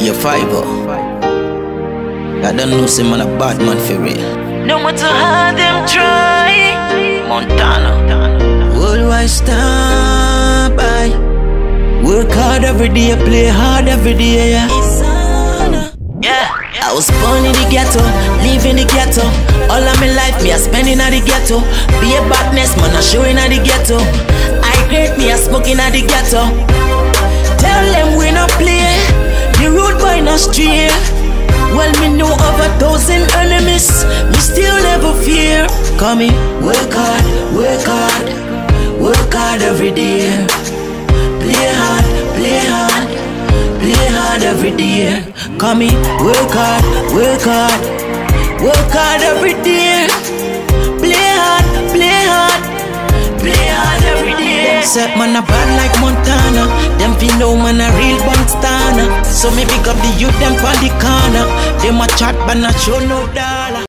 Your fiver. I don't know, say man a bad man for real. No matter how them try. Montana. Worldwide star by. Work hard every day, play hard every day, yeah. Yeah. I was born in the ghetto, live in the ghetto. All of my life, me a spending at the ghetto. Be a badness, man, I showing at the ghetto. I great me a smoking at the ghetto. Come in, work hard, work hard, work hard every day. Play hard, play hard, play hard every day. Come in, work hard, work hard, work hard every day. Play hard, play hard, play hard every day. Set man a bad like Montana. Them feel no man a real bangstana. So me pick up the youth them from the corner. Them a chat but not show no dollar.